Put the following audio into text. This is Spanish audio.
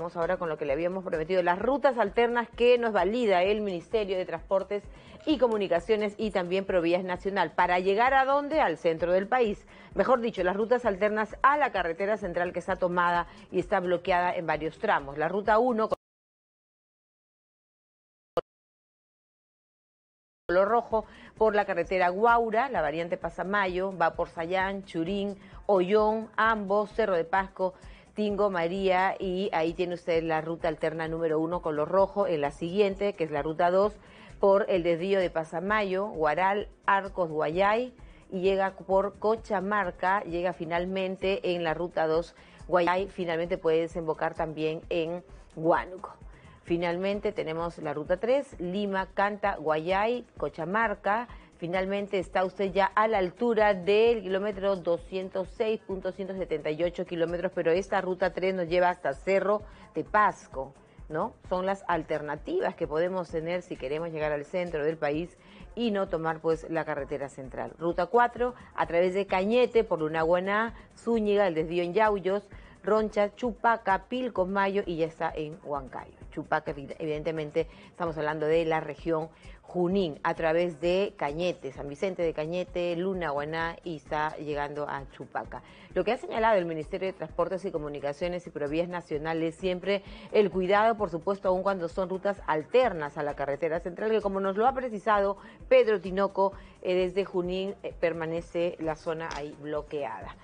Vamos ahora con lo que le habíamos prometido, las rutas alternas que nos valida el Ministerio de Transportes y Comunicaciones y también Provías Nacional. ¿Para llegar a dónde? Al centro del país. Mejor dicho, las rutas alternas a la carretera central que está tomada y está bloqueada en varios tramos. La ruta 1 color rojo por la carretera Guaura, la variante Pasamayo, va por Sayán, Churín, Ollón, ambos, Cerro de Pasco, Tingo, María, y ahí tiene usted la ruta alterna número uno, color rojo, en la siguiente, que es la ruta 2, por el desvío de Pasamayo, Guaral, Arcos, Guayay, y llega por Cochamarca, llega finalmente en la ruta 2, Guayay, finalmente puede desembocar también en Huánuco. Finalmente tenemos la ruta 3, Lima, Canta, Guayay, Cochamarca, Finalmente está usted ya a la altura del kilómetro 206.178 kilómetros, pero esta ruta 3 nos lleva hasta Cerro de Pasco, ¿no? Son las alternativas que podemos tener si queremos llegar al centro del país y no tomar pues la carretera central. Ruta 4 a través de Cañete por Lunaguaná, Zúñiga, el desvío en Yauyos, Roncha, Chupaca, Pilcomayo y ya está en Huancayo. Chupaca, evidentemente estamos hablando de la región Junín, a través de Cañete, San Vicente de Cañete, Luna, Guaná y está llegando a Chupaca. Lo que ha señalado el Ministerio de Transportes y Comunicaciones y Provías Nacionales siempre el cuidado, por supuesto, aun cuando son rutas alternas a la carretera central, que como nos lo ha precisado Pedro Tinoco, eh, desde Junín eh, permanece la zona ahí bloqueada.